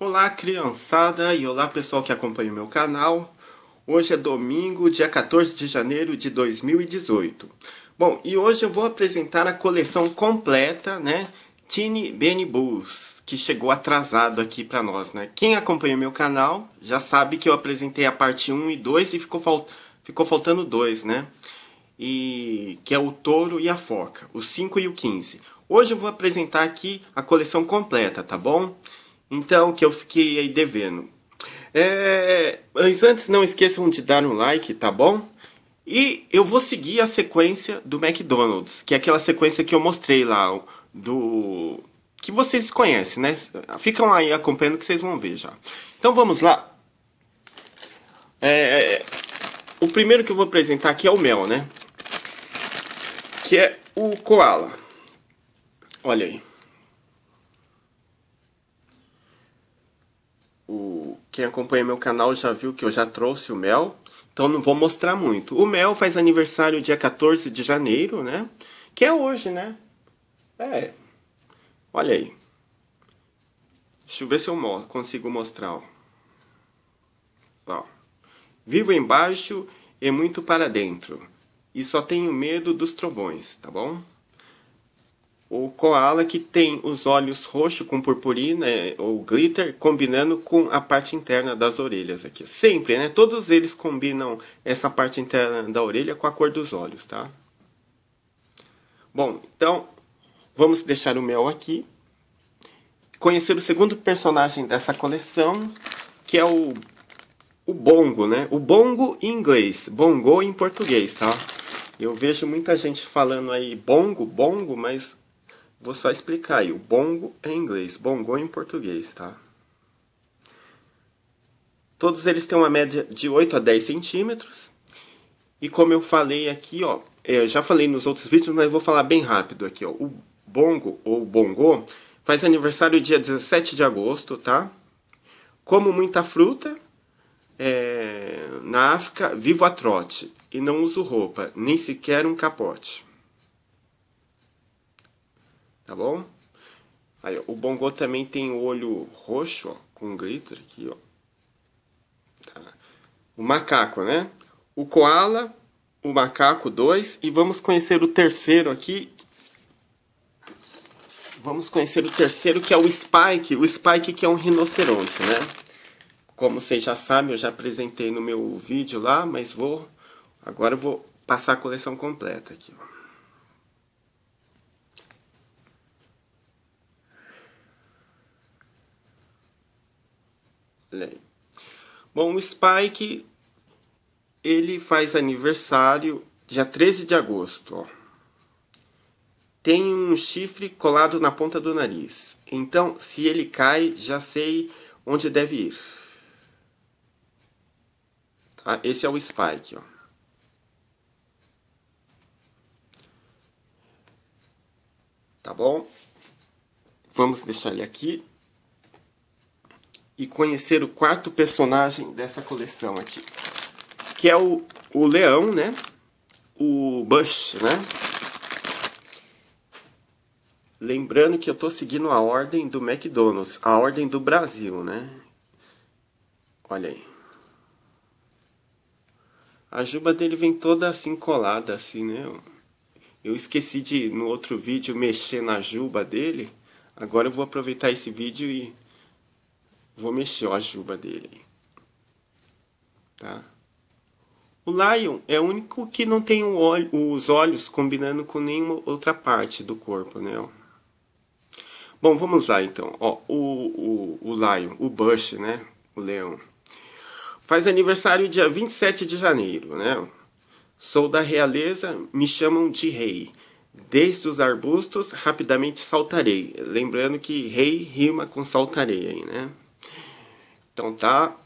Olá, criançada, e olá, pessoal que acompanha o meu canal. Hoje é domingo, dia 14 de janeiro de 2018. Bom, e hoje eu vou apresentar a coleção completa, né? Tiny Benny Bulls, que chegou atrasado aqui para nós, né? Quem acompanha o meu canal já sabe que eu apresentei a parte 1 e 2 e ficou, fal... ficou faltando dois, né? E que é o touro e a foca, o 5 e o 15. Hoje eu vou apresentar aqui a coleção completa, tá bom? Então, que eu fiquei aí devendo. É, mas antes, não esqueçam de dar um like, tá bom? E eu vou seguir a sequência do McDonald's, que é aquela sequência que eu mostrei lá, do... que vocês conhecem, né? Ficam aí acompanhando que vocês vão ver já. Então vamos lá. É, o primeiro que eu vou apresentar aqui é o mel, né? Que é o koala. Olha aí. O, quem acompanha meu canal já viu que eu já trouxe o mel. Então não vou mostrar muito. O mel faz aniversário dia 14 de janeiro, né? Que é hoje, né? É. Olha aí. Deixa eu ver se eu consigo mostrar. Ó. Ó. Vivo embaixo e muito para dentro. E só tenho medo dos trovões, tá bom? O koala que tem os olhos roxos com purpurina é, ou glitter combinando com a parte interna das orelhas aqui. Sempre, né? Todos eles combinam essa parte interna da orelha com a cor dos olhos, tá? Bom, então vamos deixar o mel aqui. Conhecer o segundo personagem dessa coleção, que é o, o bongo, né? O bongo em inglês, bongo em português, tá? Eu vejo muita gente falando aí bongo, bongo, mas Vou só explicar aí. O bongo é em inglês, bongo em português, tá? Todos eles têm uma média de 8 a 10 centímetros. E como eu falei aqui, ó, é, eu já falei nos outros vídeos, mas eu vou falar bem rápido aqui, ó. O bongo ou bongo faz aniversário dia 17 de agosto, tá? Como muita fruta, é, na África vivo a trote e não uso roupa, nem sequer um capote. Tá bom? Aí, o bongo também tem o olho roxo, ó, com glitter aqui, ó. Tá. O macaco, né? O koala, o macaco 2 e vamos conhecer o terceiro aqui. Vamos conhecer o terceiro que é o Spike, o Spike que é um rinoceronte, né? Como vocês já sabem, eu já apresentei no meu vídeo lá, mas vou agora eu vou passar a coleção completa aqui, ó. Bom, o Spike ele faz aniversário dia 13 de agosto. Ó. Tem um chifre colado na ponta do nariz. Então, se ele cai, já sei onde deve ir. Tá? Esse é o Spike. Ó. Tá bom? Vamos deixar ele aqui e conhecer o quarto personagem dessa coleção aqui, que é o, o leão, né? O Bush, né? Lembrando que eu estou seguindo a ordem do McDonald's, a ordem do Brasil, né? Olha aí. A juba dele vem toda assim colada, assim, né? Eu esqueci de, no outro vídeo, mexer na juba dele. Agora eu vou aproveitar esse vídeo e Vou mexer ó, a juba dele. Tá? O Lion é o único que não tem olho, os olhos combinando com nenhuma outra parte do corpo, né? Bom, vamos lá então. Ó, o, o, o Lion, o Bush, né? O leão. Faz aniversário dia 27 de janeiro, né? Sou da realeza, me chamam de rei. Desde os arbustos, rapidamente saltarei. Lembrando que rei rima com saltarei né? Então tá.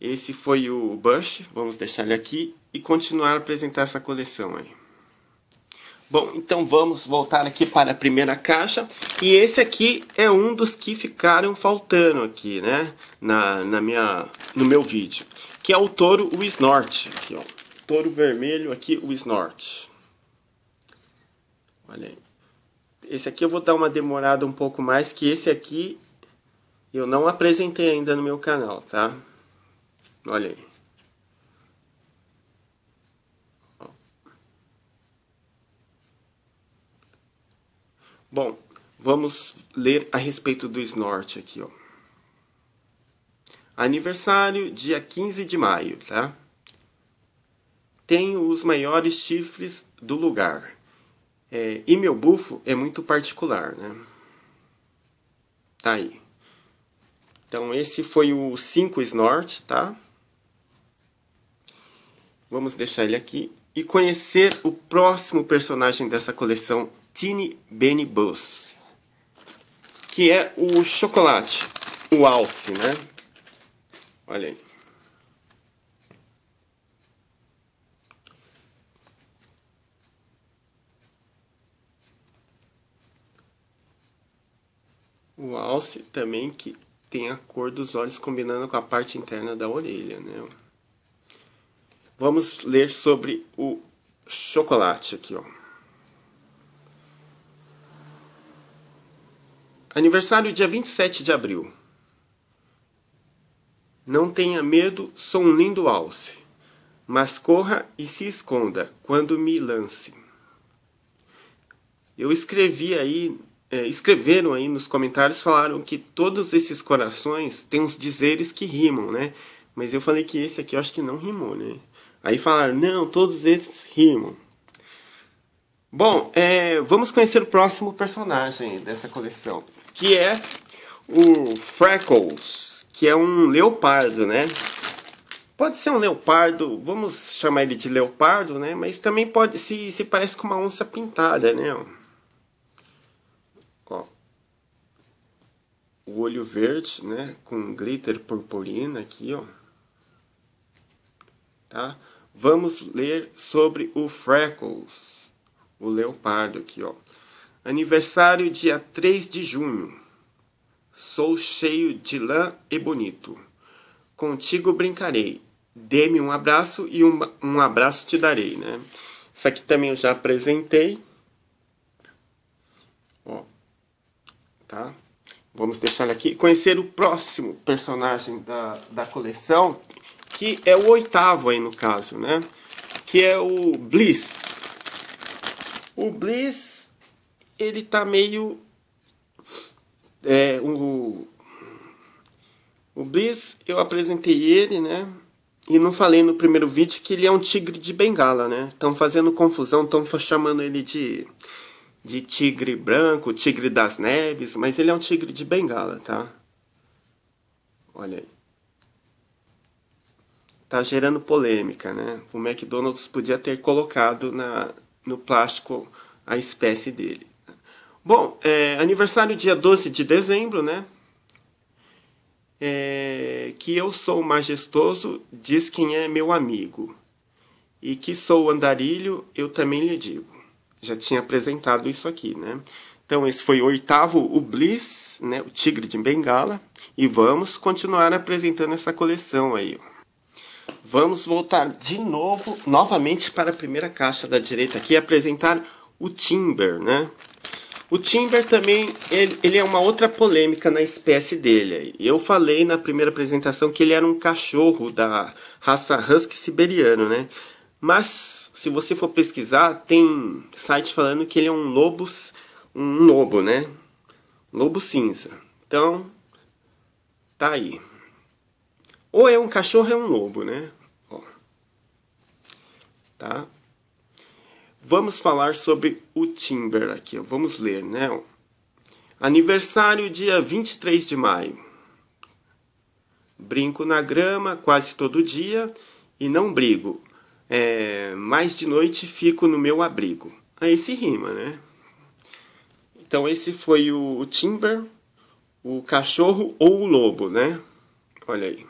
Esse foi o Bush, vamos deixar ele aqui e continuar a apresentar essa coleção aí. Bom, então vamos voltar aqui para a primeira caixa. E esse aqui é um dos que ficaram faltando aqui, né? Na, na minha, no meu vídeo. Que é o touro, o Snort. Aqui, ó. Touro vermelho aqui, o Snort. Olha aí. Esse aqui eu vou dar uma demorada um pouco mais, que esse aqui Eu não apresentei ainda no meu canal, tá? Olha aí. Bom, vamos ler a respeito do snort aqui, ó. Aniversário, dia 15 de maio, tá? Tenho os maiores chifres do lugar. É, e meu bufo é muito particular, né? Tá aí. Então esse foi o 5 Snort, tá? Vamos deixar ele aqui e conhecer o próximo personagem dessa coleção, Tiny Benny Bus, que é o chocolate, o alce, né? Olha aí. O alce também que tem a cor dos olhos combinando com a parte interna da orelha, né? Vamos ler sobre o chocolate aqui, ó. Aniversário dia 27 de abril. Não tenha medo, sou um lindo alce, mas corra e se esconda quando me lance. Eu escrevi aí é, escreveram aí nos comentários, falaram que todos esses corações têm uns dizeres que rimam, né? Mas eu falei que esse aqui eu acho que não rimou, né? Aí falaram, não, todos esses rimam. Bom, é, vamos conhecer o próximo personagem dessa coleção, que é o Freckles, que é um leopardo, né? Pode ser um leopardo, vamos chamar ele de leopardo, né? Mas também pode se, se parece com uma onça pintada, né? O olho verde, né, com glitter purpurina aqui, ó. Tá? Vamos ler sobre o Freckles, o leopardo aqui, ó. Aniversário dia 3 de junho. Sou cheio de lã e bonito. Contigo brincarei. Dê-me um abraço e um, um abraço te darei, né? Isso aqui também eu já apresentei. Ó. Tá? Vamos deixar aqui. Conhecer o próximo personagem da, da coleção, que é o oitavo aí no caso, né? Que é o Bliss. O Bliss, ele tá meio... É, o, o Bliss, eu apresentei ele, né? E não falei no primeiro vídeo que ele é um tigre de bengala, né? Estão fazendo confusão, estão chamando ele de de tigre branco, tigre das neves, mas ele é um tigre de bengala, tá? Olha aí. Tá gerando polêmica, né? O McDonald's podia ter colocado na, no plástico a espécie dele. Bom, é, aniversário dia 12 de dezembro, né? É, que eu sou majestoso, diz quem é meu amigo. E que sou andarilho, eu também lhe digo já tinha apresentado isso aqui, né? Então esse foi o oitavo, o Bliss, né, o Tigre de Bengala, e vamos continuar apresentando essa coleção aí. Vamos voltar de novo, novamente para a primeira caixa da direita aqui, apresentar o Timber, né? O Timber também, ele, ele é uma outra polêmica na espécie dele. Eu falei na primeira apresentação que ele era um cachorro da raça Husky siberiano, né? Mas se você for pesquisar, tem site falando que ele é um lobo, um lobo, né? Lobo cinza. Então, tá aí. Ou é um cachorro ou é um lobo, né? Ó. Tá? Vamos falar sobre o Timber aqui, ó. Vamos ler, né? Aniversário dia 23 de maio. Brinco na grama quase todo dia e não brigo é, mais de noite fico no meu abrigo. Aí se rima, né? Então esse foi o, o Timber, o cachorro ou o lobo, né? Olha aí.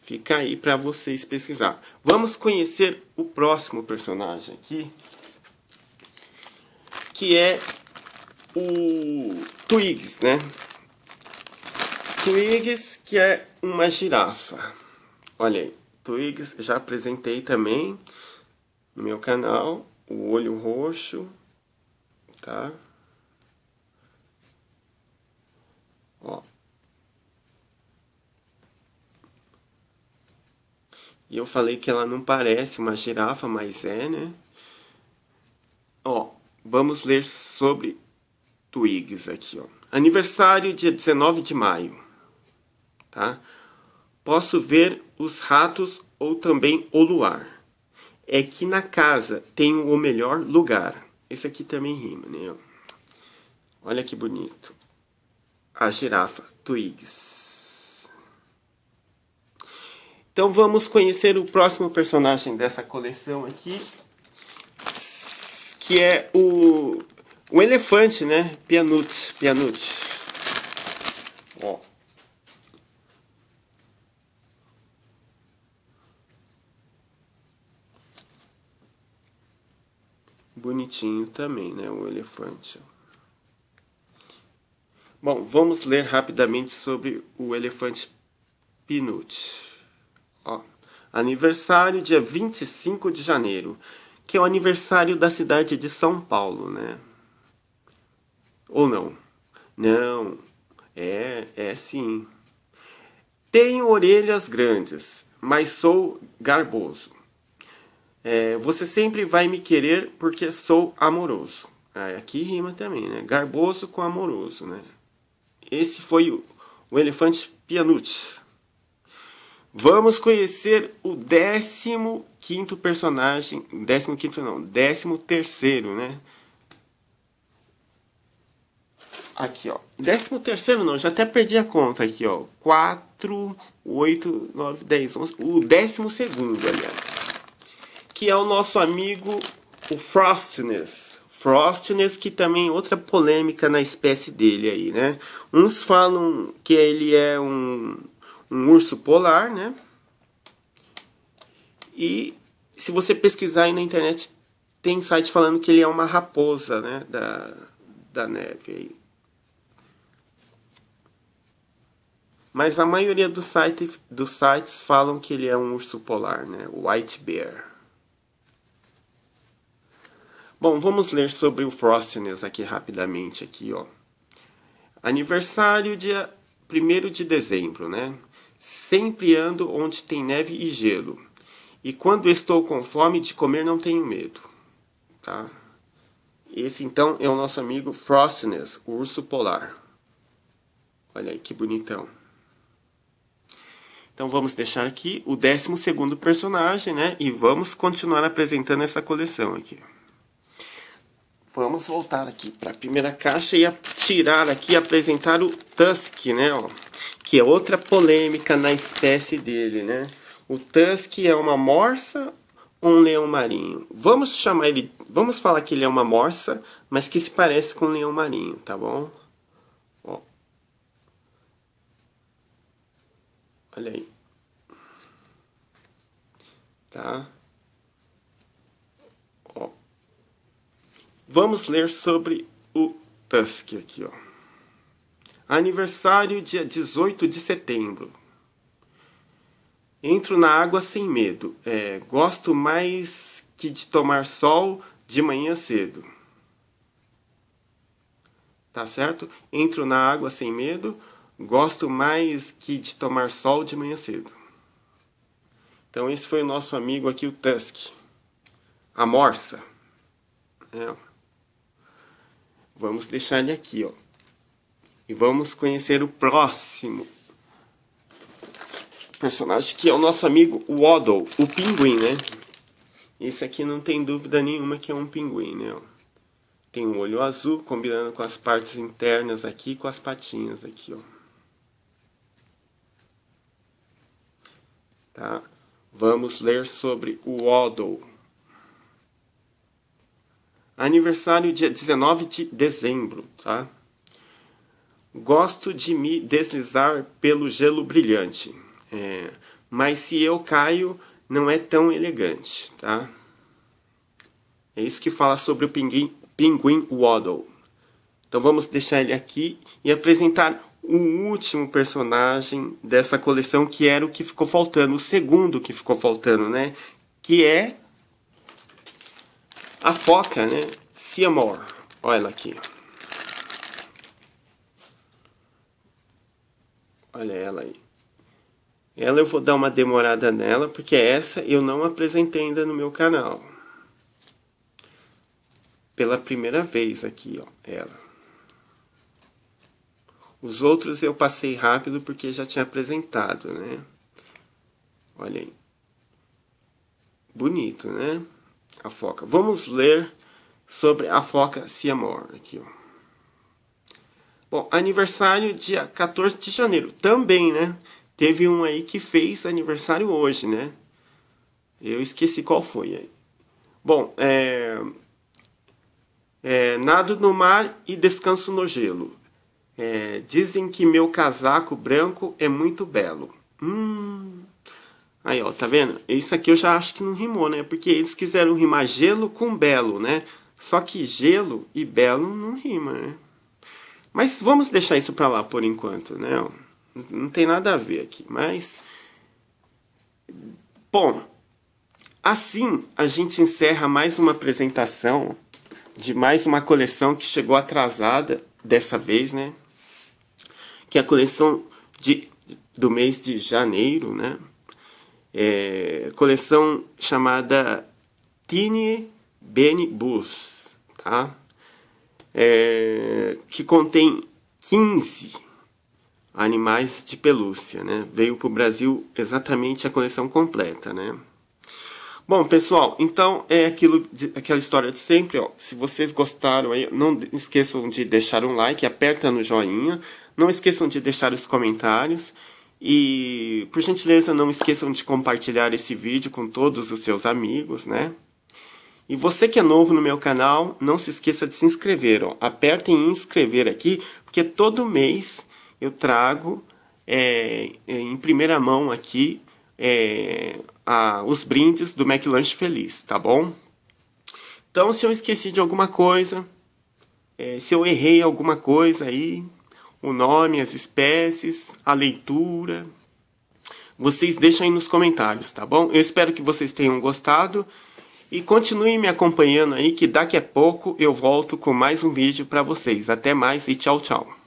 Fica aí para vocês pesquisar. Vamos conhecer o próximo personagem aqui, que é o Twigs, né? Twigs, que é uma girafa. Olha aí twigs já apresentei também no meu canal, o olho roxo, tá? Ó. E eu falei que ela não parece uma girafa, mas é, né? Ó, vamos ler sobre twigs aqui, ó. Aniversário dia 19 de maio, tá? Posso ver os ratos ou também o luar. É que na casa tenho o melhor lugar. Esse aqui também rima, né? Olha que bonito. A girafa Twigs. Então vamos conhecer o próximo personagem dessa coleção aqui, que é o, o elefante, né? Pianute, Pianute. Ó. Bonitinho também, né? O elefante. Bom, vamos ler rapidamente sobre o elefante Pinute. Ó, aniversário dia 25 de janeiro, que é o aniversário da cidade de São Paulo, né? Ou não? Não, é, é sim. Tenho orelhas grandes, mas sou garboso. É, você sempre vai me querer porque sou amoroso. Ah, aqui rima também, né? Garboso com amoroso, né? Esse foi o, o elefante Pianute. Vamos conhecer o 15 personagem. 15 não, 13 terceiro, né? Aqui, ó. 13 terceiro não, já até perdi a conta aqui, ó. 4, 8, 9, 10, 11. O 12 segundo, aliás. Que é o nosso amigo, o Frostiness. Frostiness, que também é outra polêmica na espécie dele aí, né? Uns falam que ele é um, um urso polar, né? E se você pesquisar aí na internet, tem site falando que ele é uma raposa, né? Da, da neve aí. Mas a maioria dos sites, dos sites falam que ele é um urso polar, né? White Bear. Bom, vamos ler sobre o Frostiness aqui rapidamente aqui, ó. Aniversário dia 1 de dezembro, né? Sempre ando onde tem neve e gelo. E quando estou com fome de comer não tenho medo, tá? Esse então é o nosso amigo Frostiness, o urso polar. Olha aí que bonitão. Então vamos deixar aqui o 12 segundo personagem, né? E vamos continuar apresentando essa coleção aqui. Vamos voltar aqui para a primeira caixa e tirar aqui apresentar o Tusk, né? Ó, que é outra polêmica na espécie dele, né? O Tusk é uma morsa ou um leão marinho? Vamos chamar ele, vamos falar que ele é uma morsa, mas que se parece com um leão marinho, tá bom? Ó. Olha aí. Tá? Vamos ler sobre o Tusk aqui, ó. Aniversário dia 18 de setembro. Entro na água sem medo. É, gosto mais que de tomar sol de manhã cedo. Tá certo? Entro na água sem medo. Gosto mais que de tomar sol de manhã cedo. Então esse foi o nosso amigo aqui, o Tusk. A morsa. É. Vamos deixar ele aqui, ó. E vamos conhecer o próximo personagem, que é o nosso amigo Waddle, o pinguim, né? Esse aqui não tem dúvida nenhuma que é um pinguim, né? Tem um olho azul, combinando com as partes internas aqui, com as patinhas aqui, ó. Tá? Vamos ler sobre o Waddle. Aniversário dia 19 de dezembro, tá? Gosto de me deslizar pelo gelo brilhante, é, mas se eu caio, não é tão elegante, tá? É isso que fala sobre o pinguim, pinguim Waddle. Então vamos deixar ele aqui e apresentar o último personagem dessa coleção, que era o que ficou faltando, o segundo que ficou faltando, né? Que é a foca, né? Seymour. Olha ela aqui. Olha ela aí. Ela eu vou dar uma demorada nela, porque essa eu não apresentei ainda no meu canal. Pela primeira vez aqui, ó, ela. Os outros eu passei rápido porque já tinha apresentado, né? Olha aí. Bonito, né? A foca. Vamos ler sobre a foca Siamor aqui, ó. Bom, aniversário dia 14 de janeiro. Também, né? Teve um aí que fez aniversário hoje, né? Eu esqueci qual foi aí. Bom, é, é, nado no mar e descanso no gelo. É, dizem que meu casaco branco é muito belo. Hum. Aí, ó, tá vendo? Isso aqui eu já acho que não rimou, né? Porque eles quiseram rimar gelo com belo, né? Só que gelo e belo não rima, né? Mas vamos deixar isso pra lá por enquanto, né? Não tem nada a ver aqui, mas. Bom, assim a gente encerra mais uma apresentação de mais uma coleção que chegou atrasada dessa vez, né? Que é a coleção de, do mês de janeiro, né? É, coleção chamada Tine Beni Bus, tá? É, que contém 15 animais de pelúcia, né? Veio para o Brasil exatamente a coleção completa, né? Bom, pessoal, então é aquilo, aquela história de sempre, ó. Se vocês gostaram aí, não esqueçam de deixar um like, aperta no joinha, não esqueçam de deixar os comentários e, por gentileza, não esqueçam de compartilhar esse vídeo com todos os seus amigos, né? E você que é novo no meu canal, não se esqueça de se inscrever, ó. Apertem em inscrever aqui, porque todo mês eu trago é, é, em primeira mão aqui é, a, os brindes do McLanche Feliz, tá bom? Então, se eu esqueci de alguma coisa, é, se eu errei alguma coisa aí, o nome, as espécies, a leitura, vocês deixam aí nos comentários, tá bom? Eu espero que vocês tenham gostado e continuem me acompanhando aí que daqui a pouco eu volto com mais um vídeo para vocês. Até mais e tchau, tchau.